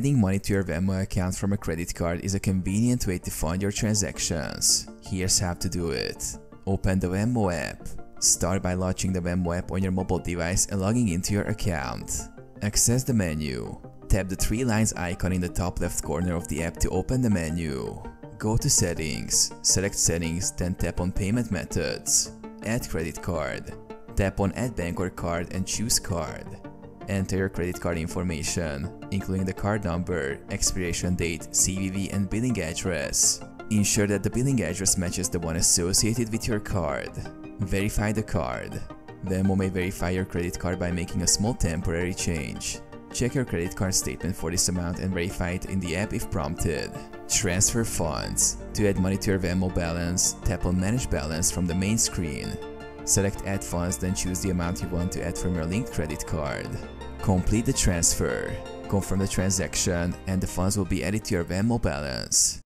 Adding money to your Venmo account from a credit card is a convenient way to fund your transactions. Here's how to do it. Open the Venmo app. Start by launching the Venmo app on your mobile device and logging into your account. Access the menu. Tap the three lines icon in the top left corner of the app to open the menu. Go to Settings, select Settings, then tap on Payment Methods. Add credit card. Tap on Add bank or card and choose Card. Enter your credit card information, including the card number, expiration date, CVV and billing address. Ensure that the billing address matches the one associated with your card. Verify the card. Venmo may verify your credit card by making a small temporary change. Check your credit card statement for this amount and verify it in the app if prompted. Transfer funds. To add money to your Venmo balance, tap on Manage Balance from the main screen. Select Add Funds, then choose the amount you want to add from your linked credit card. Complete the transfer. Confirm the transaction, and the funds will be added to your Venmo balance.